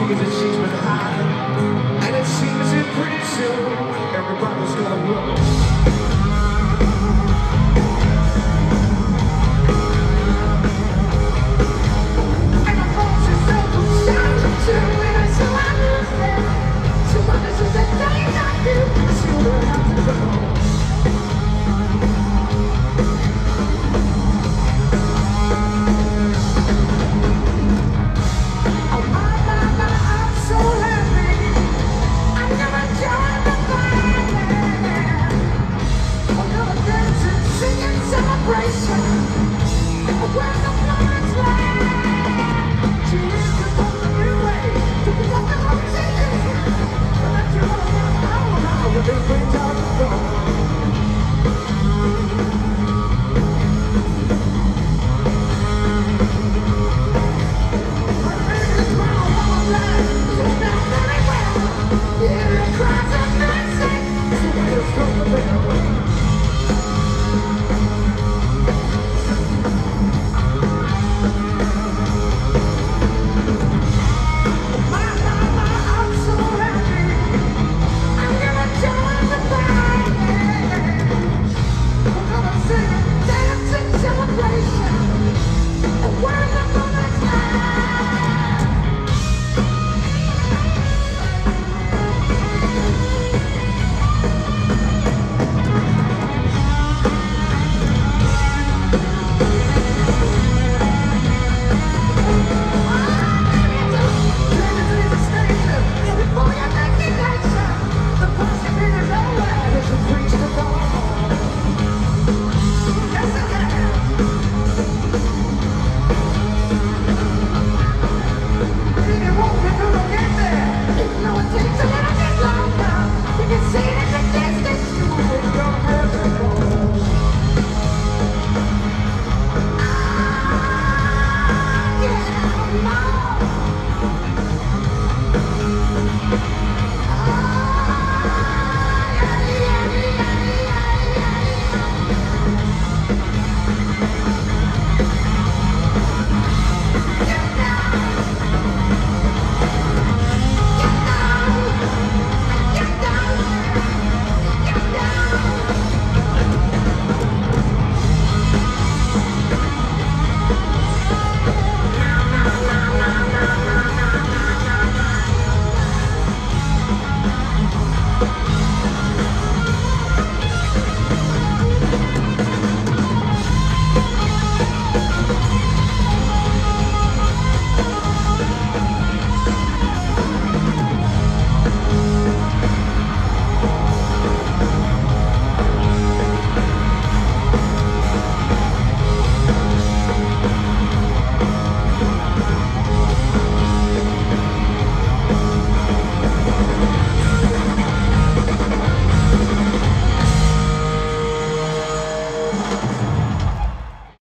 because it seems been high, and it seems that pretty soon everybody's gonna love. Thank you.